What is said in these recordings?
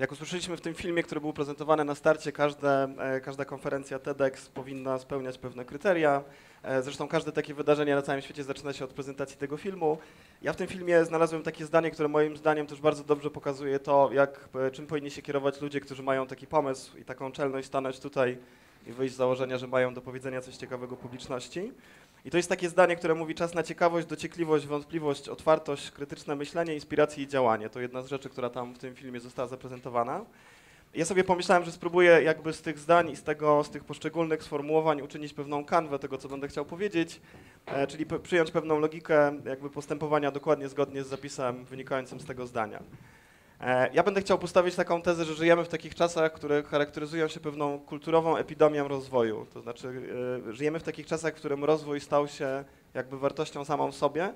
Jak usłyszeliśmy w tym filmie, który był prezentowany na starcie, każde, e, każda konferencja TEDx powinna spełniać pewne kryteria. E, Zresztą każde takie wydarzenie na całym świecie zaczyna się od prezentacji tego filmu. Ja w tym filmie znalazłem takie zdanie, które moim zdaniem też bardzo dobrze pokazuje to, jak, e, czym powinni się kierować ludzie, którzy mają taki pomysł i taką czelność stanąć tutaj i wyjść z założenia, że mają do powiedzenia coś ciekawego publiczności. I to jest takie zdanie, które mówi czas na ciekawość, dociekliwość, wątpliwość, otwartość, krytyczne myślenie, inspirację i działanie. To jedna z rzeczy, która tam w tym filmie została zaprezentowana. Ja sobie pomyślałem, że spróbuję jakby z tych zdań i z, tego, z tych poszczególnych sformułowań uczynić pewną kanwę tego, co będę chciał powiedzieć, e, czyli przyjąć pewną logikę jakby postępowania dokładnie zgodnie z zapisem wynikającym z tego zdania. E, Ja będę chciał postawić taką tezę, że żyjemy w takich czasach, które charakteryzują się pewną kulturową epidemią rozwoju. To znaczy, e, żyjemy w takich czasach, w którym rozwój stał się jakby wartością samą w sobie.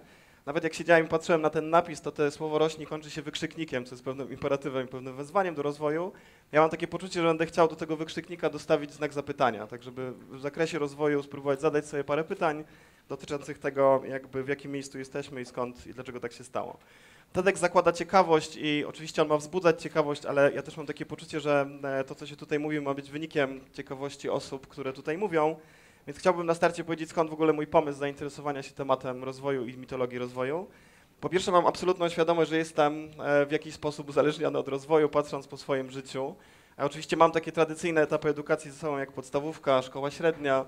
Nawet jak siedziałem i patrzyłem na ten napis, to te słowo rośni kończy się wykrzyknikiem, co jest pewnym imperatywem pewnym wezwaniem do rozwoju. Ja mam takie poczucie, że będę chciał do tego wykrzyknika dostawić znak zapytania, tak żeby w zakresie rozwoju spróbować zadać sobie parę pytań dotyczących tego, jakby w jakim miejscu jesteśmy i skąd i dlaczego tak się stało. TEDx zakłada ciekawość i oczywiście on ma wzbudzać ciekawość, ale ja też mam takie poczucie, że e, to, co się tutaj mówi, ma być wynikiem ciekawości osób, które tutaj mówią. Więc chciałbym na starcie powiedzieć, skąd w ogóle mój pomysł zainteresowania się tematem rozwoju i mitologii rozwoju. Po pierwsze, mam absolutną świadomość, że jestem e, w jakiś sposób uzależniony od rozwoju, patrząc po swoim życiu. A oczywiście mam takie tradycyjne etapy edukacji ze sobą, jak podstawówka, szkoła średnia,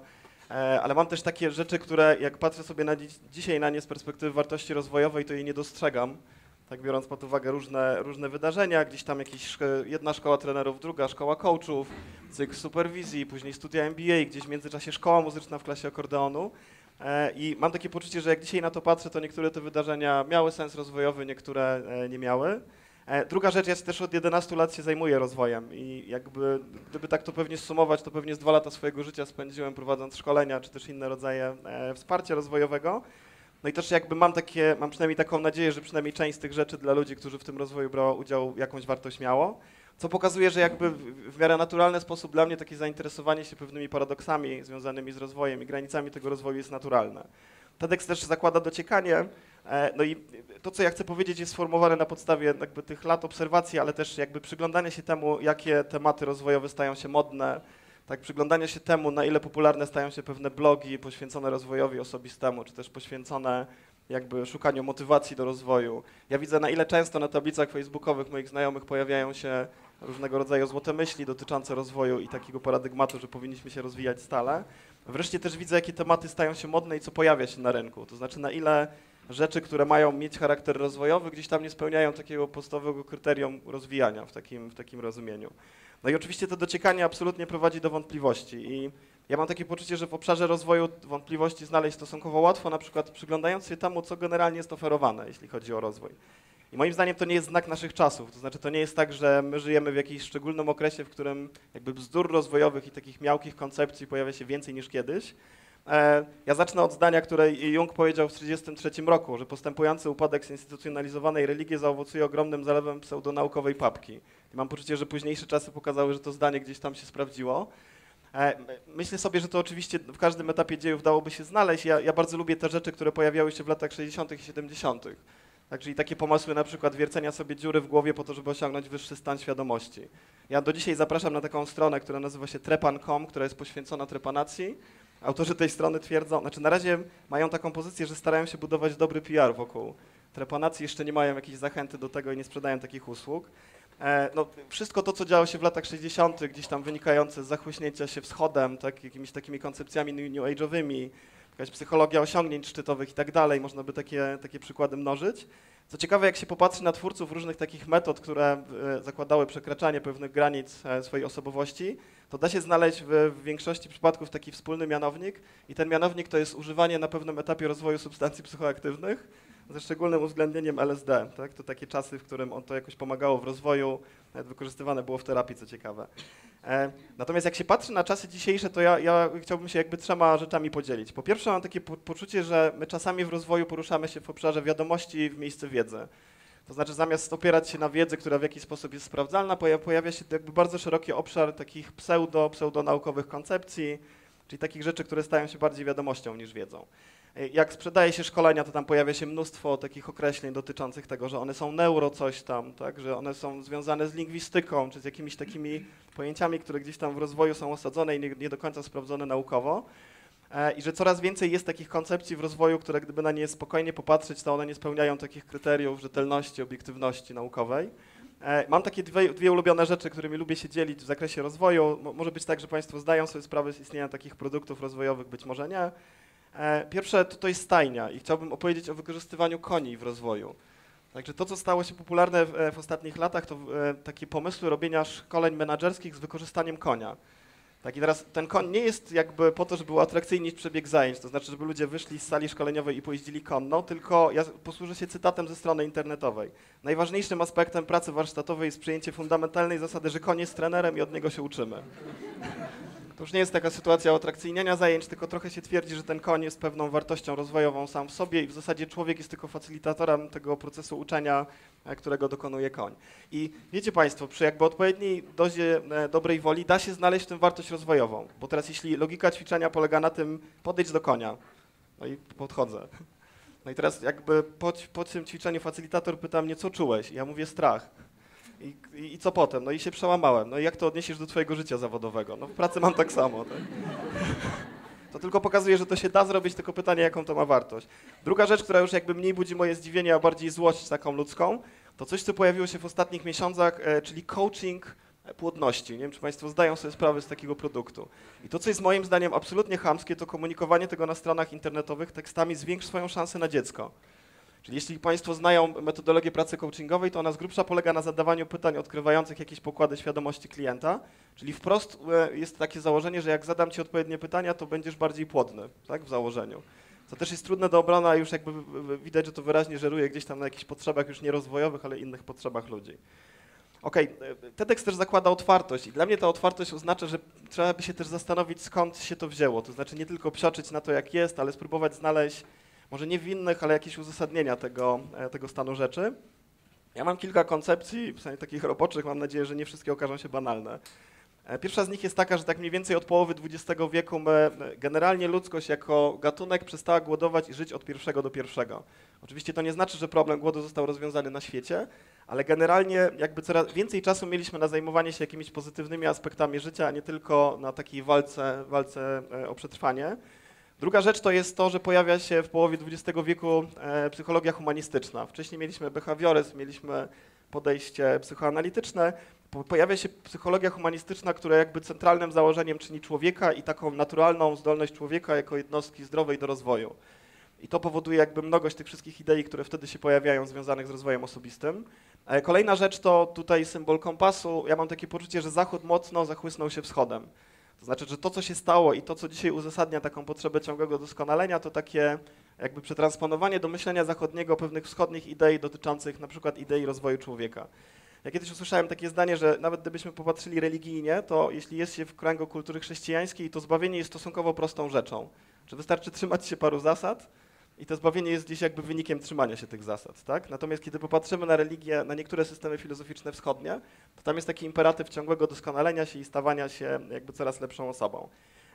e, ale mam też takie rzeczy, które jak patrzę sobie na dziś, dzisiaj na nie z perspektywy wartości rozwojowej, to jej nie dostrzegam tak biorąc pod uwagę różne, różne wydarzenia, gdzieś tam jakieś jedna szkoła trenerów, druga szkoła coachów, cykl superwizji, później studia MBA, gdzieś w międzyczasie szkoła muzyczna w klasie akordeonu. E, I mam takie poczucie, że jak dzisiaj na to patrzę, to niektóre te wydarzenia miały sens rozwojowy, niektóre e, nie miały. E, Druga rzecz, ja też od 11 lat się zajmuję rozwojem i jakby, gdyby tak to pewnie sumować, to pewnie z dwa lata swojego życia spędziłem prowadząc szkolenia, czy też inne rodzaje wsparcia rozwojowego. No i też jakby mam takie, mam przynajmniej taką nadzieję, że przynajmniej część z tych rzeczy dla ludzi, którzy w tym rozwoju brała udział, jakąś wartość miało. Co pokazuje, że jakby w, miarę naturalny sposób dla mnie takie zainteresowanie się pewnymi paradoksami związanymi z rozwojem i granicami tego rozwoju jest naturalne. TEDx też zakłada dociekanie, e, no i to, co ja chcę powiedzieć, jest sformułowane na podstawie jakby tych lat obserwacji, ale też jakby przyglądanie się temu, jakie tematy rozwojowe stają się modne, tak, przyglądanie się temu, na ile popularne stają się pewne blogi poświęcone rozwojowi osobistemu, czy też poświęcone jakby szukaniu motywacji do rozwoju. Ja widzę, na ile często na tablicach facebookowych moich znajomych pojawiają się różnego rodzaju złote myśli dotyczące rozwoju i takiego paradygmatu, że powinniśmy się rozwijać stale. Wreszcie też widzę, jakie tematy stają się modne i co pojawia się na rynku. To znaczy, na ile rzeczy, które mają mieć charakter rozwojowy, gdzieś tam nie spełniają takiego podstawowego kryterium rozwijania w takim, w takim rozumieniu. No i oczywiście to dociekanie absolutnie prowadzi do wątpliwości i ja mam takie poczucie, że w obszarze rozwoju wątpliwości znaleźć stosunkowo łatwo, na przykład przyglądając się temu, co generalnie jest oferowane, jeśli chodzi o rozwój. I moim zdaniem to nie jest znak naszych czasów, to znaczy to nie jest tak, że my żyjemy w jakimś szczególnym okresie, w którym jakby bzdur rozwojowych i takich miałkich koncepcji pojawia się więcej niż kiedyś. E, Ja zacznę od zdania, które Jung powiedział w 1933 roku, że postępujący upadek zinstytucjonalizowanej religii zaowocuje ogromnym zalewem pseudonaukowej papki. I mam poczucie, że późniejsze czasy pokazały, że to zdanie gdzieś tam się sprawdziło. E, Myślę sobie, że to oczywiście w każdym etapie dziejów dałoby się znaleźć. Ja, ja bardzo lubię te rzeczy, które pojawiały się w latach 60. i 70. Tak, czyli takie pomysły na przykład wiercenia sobie dziury w głowie po to, żeby osiągnąć wyższy stan świadomości. Ja do dzisiaj zapraszam na taką stronę, która nazywa się trepan.com, która jest poświęcona trepanacji. Autorzy tej strony twierdzą, znaczy na razie mają taką pozycję, że starają się budować dobry PR wokół trepanacji, jeszcze nie mają jakiejś zachęty do tego i nie sprzedają takich usług. E, no, wszystko to, co działo się w latach 60., gdzieś tam wynikające z zachłyśnięcia się wschodem, tak, jakimiś takimi koncepcjami new, new age'owymi, jakaś psychologia osiągnięć szczytowych i tak dalej, można by takie, takie przykłady mnożyć. Co ciekawe, jak się popatrzy na twórców różnych takich metod, które e, zakładały przekraczanie pewnych granic e, swojej osobowości, to da się znaleźć w, w większości przypadków taki wspólny mianownik i ten mianownik to jest używanie na pewnym etapie rozwoju substancji psychoaktywnych, ze szczególnym uwzględnieniem LSD. Tak? To takie czasy, w którym on to jakoś pomagało w rozwoju, nawet wykorzystywane było w terapii, co ciekawe. E, natomiast jak się patrzy na czasy dzisiejsze, to ja, ja chciałbym się jakby trzema rzeczami podzielić. Po pierwsze mam takie po, poczucie, że my czasami w rozwoju poruszamy się w obszarze wiadomości w miejsce wiedzy. To znaczy zamiast opierać się na wiedzy, która w jakiś sposób jest sprawdzalna, poja- pojawia się jakby bardzo szeroki obszar takich pseudo, pseudonaukowych koncepcji, czyli takich rzeczy, które stają się bardziej wiadomością niż wiedzą. Jak sprzedaje się szkolenia, to tam pojawia się mnóstwo takich określeń dotyczących tego, że one są neuro coś tam, tak, że one są związane z lingwistyką, czy z jakimiś takimi pojęciami, które gdzieś tam w rozwoju są osadzone i nie, nie do końca sprawdzone naukowo. E, I że coraz więcej jest takich koncepcji w rozwoju, które gdyby na nie spokojnie popatrzeć, to one nie spełniają takich kryteriów rzetelności, obiektywności naukowej. E, Mam takie dwie, dwie ulubione rzeczy, którymi lubię się dzielić w zakresie rozwoju. Mo- Może być tak, że Państwo zdają sobie sprawę z istnienia takich produktów rozwojowych, być może nie. E, Pierwsze to, to jest stajnia i chciałbym opowiedzieć o wykorzystywaniu koni w rozwoju. Także to, co stało się popularne w, e, w ostatnich latach, to e, takie pomysły robienia szkoleń menedżerskich z wykorzystaniem konia. Tak i teraz ten koń nie jest jakby po to, żeby niż przebieg zajęć, to znaczy, żeby ludzie wyszli z sali szkoleniowej i pojeździli konno, tylko ja posłużę się cytatem ze strony internetowej. Najważniejszym aspektem pracy warsztatowej jest przyjęcie fundamentalnej zasady, że koń jest trenerem i od niego się uczymy. To już nie jest taka sytuacja atrakcyjniania zajęć, tylko trochę się twierdzi, że ten koń jest pewną wartością rozwojową sam w sobie i w zasadzie człowiek jest tylko facylitatorem tego procesu uczenia, e, którego dokonuje koń. I wiecie Państwo, przy jakby odpowiedniej dozie e, dobrej woli da się znaleźć w tym wartość rozwojową. Bo teraz jeśli logika ćwiczenia polega na tym, podejdź do konia, no i podchodzę. No i teraz jakby po, po tym ćwiczeniu facylitator pyta mnie, co czułeś? I ja mówię strach. I, i, I co potem? No i się przełamałem. No i jak to odniesiesz do twojego życia zawodowego? No w pracy mam tak samo. Tak? To tylko pokazuje, że to się da zrobić, tylko pytanie, jaką to ma wartość. Druga rzecz, która już jakby mniej budzi moje zdziwienie, a bardziej złość taką ludzką, to coś, co pojawiło się w ostatnich miesiącach, e, czyli coaching płodności. Nie wiem, czy Państwo zdają sobie sprawę z takiego produktu. I to, co jest moim zdaniem absolutnie chamskie, to komunikowanie tego na stronach internetowych tekstami zwiększ swoją szansę na dziecko. Czyli jeśli Państwo znają metodologię pracy coachingowej, to ona z grubsza polega na zadawaniu pytań odkrywających jakieś pokłady świadomości klienta. Czyli wprost e, jest takie założenie, że jak zadam Ci odpowiednie pytania, to będziesz bardziej płodny, tak, w założeniu. Co też jest trudne do obrona, już jakby widać, że to wyraźnie żeruje gdzieś tam na jakichś potrzebach już nie rozwojowych, ale innych potrzebach ludzi. Okej, e, TEDx też zakłada otwartość i dla mnie ta otwartość oznacza, że trzeba by się też zastanowić, skąd się to wzięło. To znaczy nie tylko psioczyć na to, jak jest, ale spróbować znaleźć może nie winnych, ale jakieś uzasadnienia tego, e, tego stanu rzeczy. Ja mam kilka koncepcji, przynajmniej takich roboczych, mam nadzieję, że nie wszystkie okażą się banalne. E, Pierwsza z nich jest taka, że tak mniej więcej od połowy XX wieku my, e, generalnie ludzkość jako gatunek przestała głodować i żyć od pierwszego do pierwszego. Oczywiście to nie znaczy, że problem głodu został rozwiązany na świecie, ale generalnie jakby coraz więcej czasu mieliśmy na zajmowanie się jakimiś pozytywnymi aspektami życia, a nie tylko na takiej walce, walce o przetrwanie. Druga rzecz to jest to, że pojawia się w połowie XX wieku e, psychologia humanistyczna. Wcześniej mieliśmy behawioryzm, mieliśmy podejście psychoanalityczne. Po, pojawia się psychologia humanistyczna, która jakby centralnym założeniem czyni człowieka i taką naturalną zdolność człowieka jako jednostki zdrowej do rozwoju. I to powoduje jakby mnogość tych wszystkich idei, które wtedy się pojawiają związanych z rozwojem osobistym. E, Kolejna rzecz to tutaj symbol kompasu. Ja mam takie poczucie, że Zachód mocno zachłysnął się wschodem. To znaczy, że to, co się stało i to, co dzisiaj uzasadnia taką potrzebę ciągłego doskonalenia, to takie jakby przetransponowanie do myślenia zachodniego pewnych wschodnich idei dotyczących na przykład idei rozwoju człowieka. Ja kiedyś usłyszałem takie zdanie, że nawet gdybyśmy popatrzyli religijnie, to jeśli jest się w kręgu kultury chrześcijańskiej, to zbawienie jest stosunkowo prostą rzeczą. Że wystarczy trzymać się paru zasad i to zbawienie jest gdzieś jakby wynikiem trzymania się tych zasad, tak? Natomiast kiedy popatrzymy na religię, na niektóre systemy filozoficzne wschodnie, to tam jest taki imperatyw ciągłego doskonalenia się i stawania się jakby coraz lepszą osobą.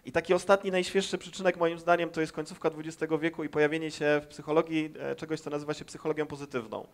I taki ostatni, najświeższy przyczynek moim zdaniem to jest końcówka XX wieku i pojawienie się w psychologii e, czegoś, co nazywa się psychologią pozytywną.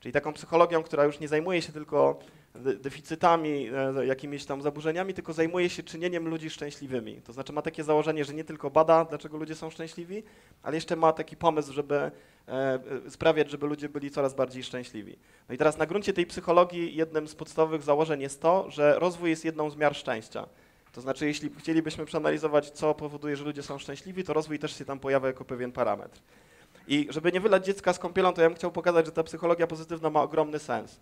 Czyli taką psychologią, która już nie zajmuje się tylko de- deficytami, e, jakimiś tam zaburzeniami, tylko zajmuje się czynieniem ludzi szczęśliwymi. To znaczy ma takie założenie, że nie tylko bada, dlaczego ludzie są szczęśliwi, ale jeszcze ma taki pomysł, żeby e, e, sprawiać, żeby ludzie byli coraz bardziej szczęśliwi. No i teraz na gruncie tej psychologii jednym z podstawowych założeń jest to, że rozwój jest jedną z miar szczęścia. To znaczy, jeśli chcielibyśmy przeanalizować, co powoduje, że ludzie są szczęśliwi, to rozwój też się tam pojawia jako pewien parametr. I żeby nie wylać dziecka z kąpielą, to ja bym chciał pokazać, że ta psychologia pozytywna ma ogromny sens.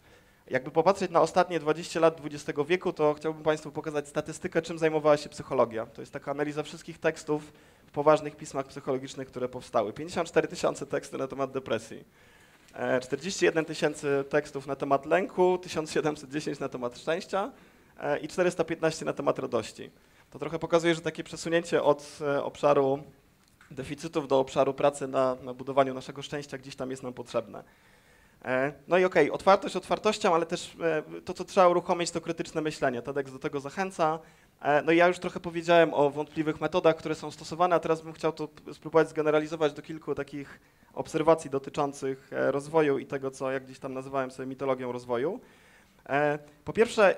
Jakby popatrzeć na ostatnie 20 lat XX wieku, to chciałbym Państwu pokazać statystykę, czym zajmowała się psychologia. To jest taka analiza wszystkich tekstów w poważnych pismach psychologicznych, które powstały. 54 tysiące teksty na temat depresji. E, 41 tysięcy tekstów na temat lęku, 1710 na temat szczęścia e, i 415 na temat radości. To trochę pokazuje, że takie przesunięcie od e, obszaru deficytów do obszaru pracy na, na budowaniu naszego szczęścia gdzieś tam jest nam potrzebne. E, No i okej, otwartość otwartością, ale też e, to, co trzeba uruchomić, to krytyczne myślenie. TEDx do tego zachęca. E, No i ja już trochę powiedziałem o wątpliwych metodach, które są stosowane, a teraz bym chciał to spróbować zgeneralizować do kilku takich obserwacji dotyczących rozwoju i tego, co jak gdzieś tam nazywałem sobie mitologią rozwoju. Po pierwsze,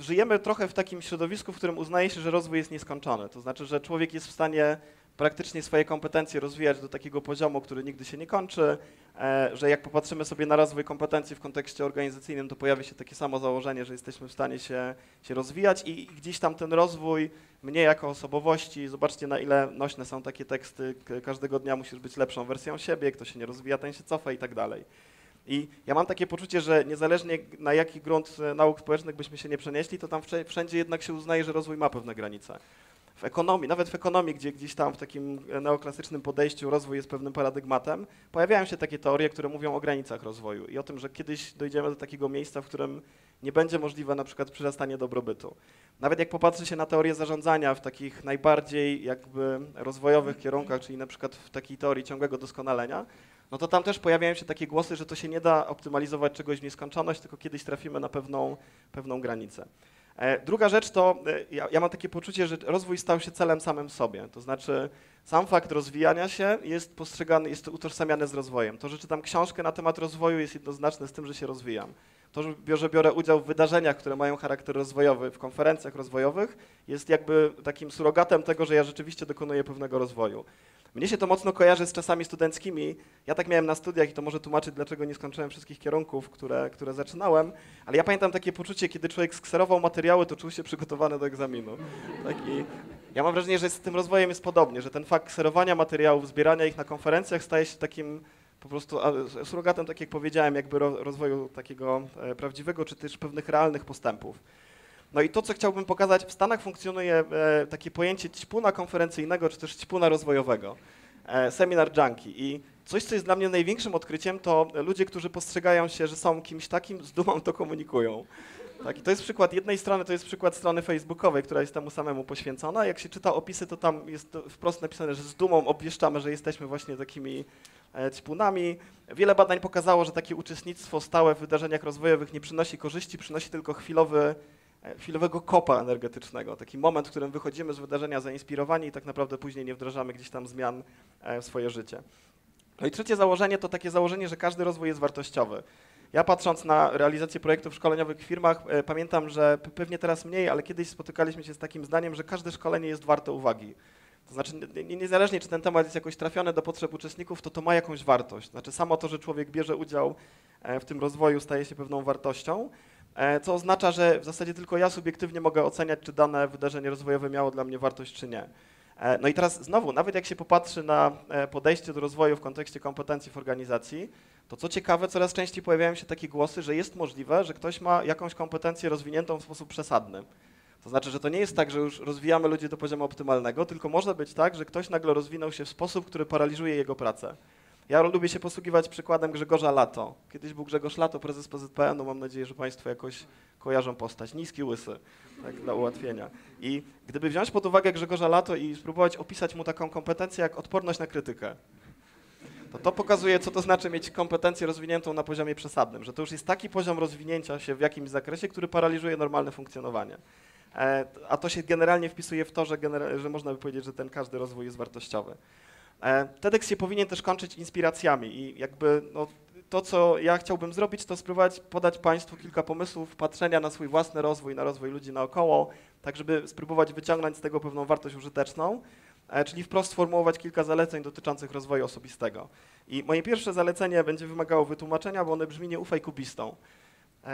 żyjemy trochę w takim środowisku, w którym uznaje się, że rozwój jest nieskończony. To znaczy, że człowiek jest w stanie praktycznie swoje kompetencje rozwijać do takiego poziomu, który nigdy się nie kończy, e, że jak popatrzymy sobie na rozwój kompetencji w kontekście organizacyjnym, to pojawi się takie samo założenie, że jesteśmy w stanie się, się rozwijać i gdzieś tam ten rozwój mnie jako osobowości, zobaczcie na ile nośne są takie teksty, każdego dnia musisz być lepszą wersją siebie, kto się nie rozwija, ten się cofa i tak dalej. I ja mam takie poczucie, że niezależnie na jaki grunt e, nauk społecznych byśmy się nie przenieśli, to tam wszędzie jednak się uznaje, że rozwój ma pewne granice. W ekonomii, nawet w ekonomii, gdzie gdzieś tam w takim neoklasycznym podejściu rozwój jest pewnym paradygmatem, pojawiają się takie teorie, które mówią o granicach rozwoju i o tym, że kiedyś dojdziemy do takiego miejsca, w którym nie będzie możliwe na przykład przyrastanie dobrobytu. Nawet jak popatrzy się na teorię zarządzania w takich najbardziej jakby rozwojowych kierunkach, czyli na przykład w takiej teorii ciągłego doskonalenia, no to tam też pojawiają się takie głosy, że to się nie da optymalizować czegoś w nieskończoność, tylko kiedyś trafimy na pewną, pewną granicę. E, Druga rzecz to, e, ja, ja mam takie poczucie, że rozwój stał się celem samym sobie. To znaczy, sam fakt rozwijania się jest postrzegany, jest utożsamiany z rozwojem. To, że czytam książkę na temat rozwoju jest jednoznaczne z tym, że się rozwijam. To, że biorę, biorę udział w wydarzeniach, które mają charakter rozwojowy, w konferencjach rozwojowych, jest jakby takim surogatem tego, że ja rzeczywiście dokonuję pewnego rozwoju. Mnie się to mocno kojarzy z czasami studenckimi. Ja tak miałem na studiach i to może tłumaczyć, dlaczego nie skończyłem wszystkich kierunków, które, które zaczynałem, ale ja pamiętam takie poczucie, kiedy człowiek skserował materiały, to czuł się przygotowany do egzaminu. Tak i ja mam wrażenie, że z tym rozwojem jest podobnie, że ten fakt kserowania materiałów, zbierania ich na konferencjach staje się takim po prostu a, surogatem, tak jak powiedziałem, jakby ro, rozwoju takiego e, prawdziwego, czy też pewnych realnych postępów. No i to, co chciałbym pokazać, w Stanach funkcjonuje e, takie pojęcie ćpuna konferencyjnego, czy też ćpuna rozwojowego, e, seminar junkie. I coś, co jest dla mnie największym odkryciem, to ludzie, którzy postrzegają się, że są kimś takim, z dumą to komunikują. Tak, i to jest przykład jednej strony, to jest przykład strony facebookowej, która jest temu samemu poświęcona. Jak się czyta opisy, to tam jest wprost napisane, że z dumą obwieszczamy, że jesteśmy właśnie takimi e, ćpunami. Wiele badań pokazało, że takie uczestnictwo stałe w wydarzeniach rozwojowych nie przynosi korzyści, przynosi tylko chwilowy, chwilowego kopa energetycznego. Taki moment, w którym wychodzimy z wydarzenia zainspirowani i tak naprawdę później nie wdrażamy gdzieś tam zmian e, w swoje życie. No i trzecie założenie to takie założenie, że każdy rozwój jest wartościowy. Ja patrząc na realizację projektów szkoleniowych w firmach, e, pamiętam, że pewnie teraz mniej, ale kiedyś spotykaliśmy się z takim zdaniem, że każde szkolenie jest warte uwagi. To znaczy, nie- nie- niezależnie czy ten temat jest jakoś trafiony do potrzeb uczestników, to to ma jakąś wartość. Znaczy, samo to, że człowiek bierze udział e, w tym rozwoju, staje się pewną wartością, co oznacza, że w zasadzie tylko ja subiektywnie mogę oceniać, czy dane wydarzenie rozwojowe miało dla mnie wartość, czy nie. E, No i teraz znowu, nawet jak się popatrzy na e, podejście do rozwoju w kontekście kompetencji w organizacji, to co ciekawe, coraz częściej pojawiają się takie głosy, że jest możliwe, że ktoś ma jakąś kompetencję rozwiniętą w sposób przesadny. To znaczy, że to nie jest tak, że już rozwijamy ludzi do poziomu optymalnego, tylko może być tak, że ktoś nagle rozwinął się w sposób, który paraliżuje jego pracę. Ja lubię się posługiwać przykładem Grzegorza Lato. Kiedyś był Grzegorz Lato, prezes PZPN-u, mam nadzieję, że Państwo jakoś kojarzą postać. Niski, łysy, tak dla ułatwienia. I gdyby wziąć pod uwagę Grzegorza Lato i spróbować opisać mu taką kompetencję jak odporność na krytykę, to to pokazuje, co to znaczy mieć kompetencję rozwiniętą na poziomie przesadnym, że to już jest taki poziom rozwinięcia się w jakimś zakresie, który paraliżuje normalne funkcjonowanie. E, A to się generalnie wpisuje w to, że, że można by powiedzieć, że ten każdy rozwój jest wartościowy. E, TEDx się powinien też kończyć inspiracjami i jakby no, to, co ja chciałbym zrobić, to spróbować podać Państwu kilka pomysłów patrzenia na swój własny rozwój, na rozwój ludzi naokoło, tak żeby spróbować wyciągnąć z tego pewną wartość użyteczną, e, czyli wprost sformułować kilka zaleceń dotyczących rozwoju osobistego. I moje pierwsze zalecenie będzie wymagało wytłumaczenia, bo one brzmi nie ufaj kubistom.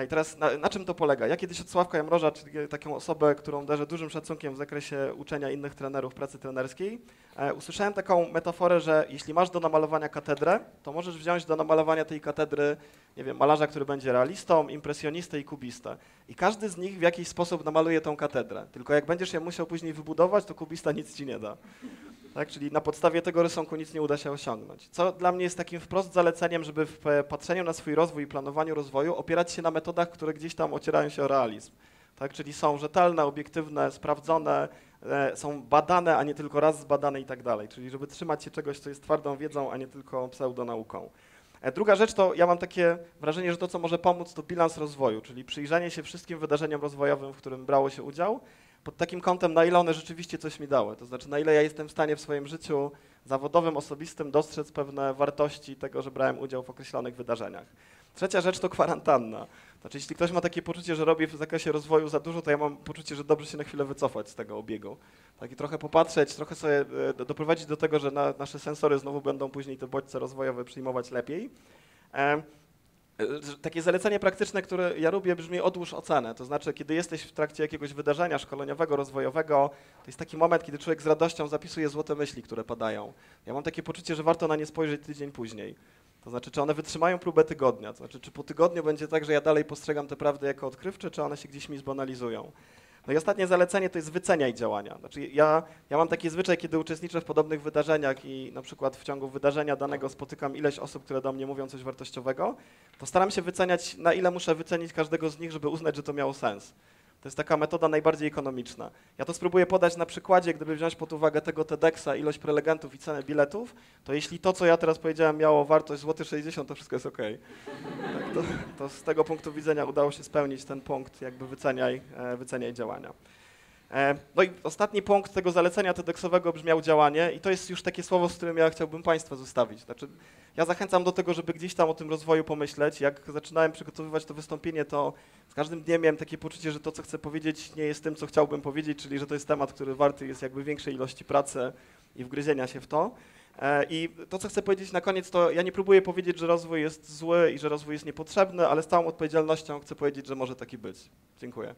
I teraz na, na czym to polega? Ja kiedyś od Sławka Jamroża, czyli taką osobę, którą darzę dużym szacunkiem w zakresie uczenia innych trenerów pracy trenerskiej, e, usłyszałem taką metaforę, że jeśli masz do namalowania katedrę, to możesz wziąć do namalowania tej katedry, nie wiem, malarza, który będzie realistą, impresjonistę i kubistę. I każdy z nich w jakiś sposób namaluje tą katedrę. Tylko jak będziesz ją musiał później wybudować, to kubista nic ci nie da. Tak, czyli na podstawie tego rysunku nic nie uda się osiągnąć. Co dla mnie jest takim wprost zaleceniem, żeby w patrzeniu na swój rozwój i planowaniu rozwoju opierać się na metodach, które gdzieś tam ocierają się o realizm. Tak, czyli są rzetelne, obiektywne, sprawdzone, e, są badane, a nie tylko raz zbadane i tak dalej. Czyli żeby trzymać się czegoś, co jest twardą wiedzą, a nie tylko pseudonauką. E, Druga rzecz to ja mam takie wrażenie, że to, co może pomóc, to bilans rozwoju, czyli przyjrzenie się wszystkim wydarzeniom rozwojowym, w którym brało się udział, pod takim kątem, na ile one rzeczywiście coś mi dały. To znaczy, na ile ja jestem w stanie w swoim życiu zawodowym, osobistym dostrzec pewne wartości tego, że brałem udział w określonych wydarzeniach. Trzecia rzecz to kwarantanna. Znaczy, jeśli ktoś ma takie poczucie, że robi w zakresie rozwoju za dużo, to ja mam poczucie, że dobrze się na chwilę wycofać z tego obiegu. Tak i trochę popatrzeć, trochę sobie e, do- doprowadzić do tego, że na, nasze sensory znowu będą później te bodźce rozwojowe przyjmować lepiej. E, Takie zalecenie praktyczne, które ja lubię, brzmi odłóż ocenę. To znaczy, kiedy jesteś w trakcie jakiegoś wydarzenia szkoleniowego, rozwojowego, to jest taki moment, kiedy człowiek z radością zapisuje złote myśli, które padają. Ja mam takie poczucie, że warto na nie spojrzeć tydzień później. To znaczy, czy one wytrzymają próbę tygodnia? To znaczy, czy po tygodniu będzie tak, że ja dalej postrzegam te prawdy jako odkrywcze, czy one się gdzieś mi zbanalizują? No i ostatnie zalecenie to jest wyceniaj działania. Znaczy ja, ja mam taki zwyczaj, kiedy uczestniczę w podobnych wydarzeniach i na przykład w ciągu wydarzenia danego spotykam ileś osób, które do mnie mówią coś wartościowego, to staram się wyceniać, na ile muszę wycenić każdego z nich, żeby uznać, że to miało sens. To jest taka metoda najbardziej ekonomiczna. Ja to spróbuję podać na przykładzie, gdyby wziąć pod uwagę tego TEDxa, ilość prelegentów i cenę biletów, to jeśli to, co ja teraz powiedziałem, miało wartość złoty 60, to wszystko jest ok. Tak, to, to z tego punktu widzenia udało się spełnić ten punkt, jakby wyceniaj, e, wyceniaj działania. E, No i ostatni punkt tego zalecenia TEDxowego brzmiał działanie i to jest już takie słowo, z którym ja chciałbym Państwa zostawić. Znaczy, ja zachęcam do tego, żeby gdzieś tam o tym rozwoju pomyśleć. Jak zaczynałem przygotowywać to wystąpienie, to z każdym dniem miałem takie poczucie, że to, co chcę powiedzieć, nie jest tym, co chciałbym powiedzieć, czyli że to jest temat, który warty jest jakby większej ilości pracy i wgryzienia się w to. E, I to, co chcę powiedzieć na koniec, to ja nie próbuję powiedzieć, że rozwój jest zły i że rozwój jest niepotrzebny, ale z całą odpowiedzialnością chcę powiedzieć, że może taki być. Dziękuję.